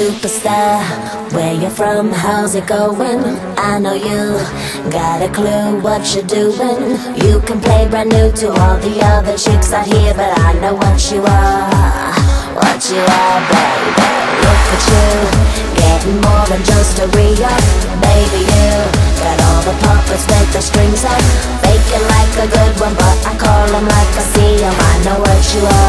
Superstar, where you from? How's it going? I know you got a clue what you're doing. You can play brand new to all the other chicks out here, but I know what you are. What you are, baby. Look at you, getting more than just a re-up. Baby, you got all the puppets with the strings up. Faking like a good one, but I call them like I see them. I know what you are.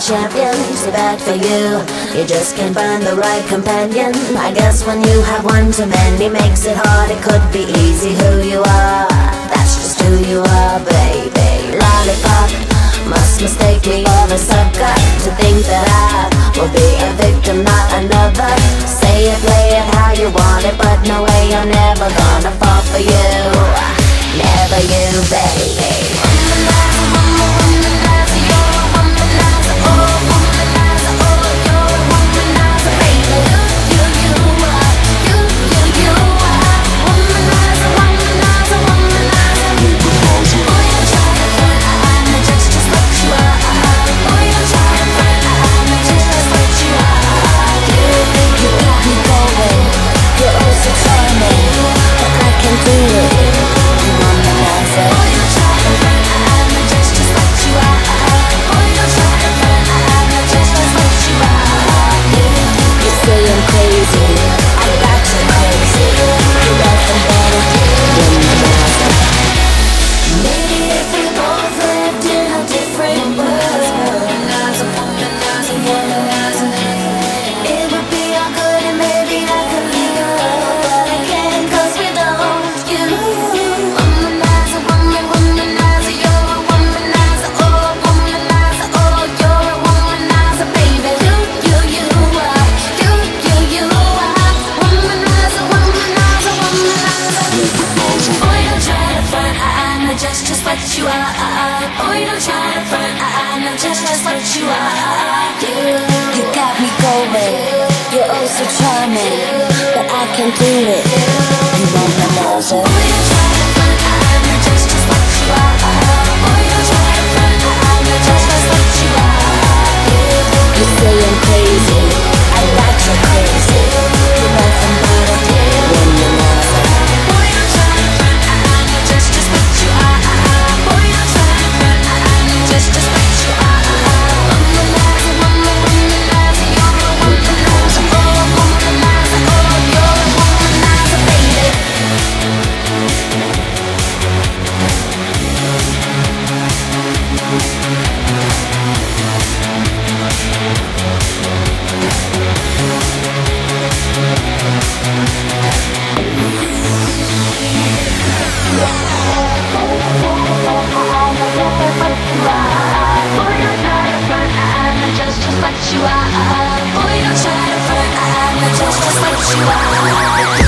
champion, too bad for you. You just can't find the right companion. I guess when you have one too many makes it hard. It could be easy who you are. That's just who you are, baby. Lollipop must mistake me for a sucker To think that I will be a victim, not another. Say it, play it how you want it But no way I'm never gonna fall for you. Never you, baby. so charming, but I can do it. Wow.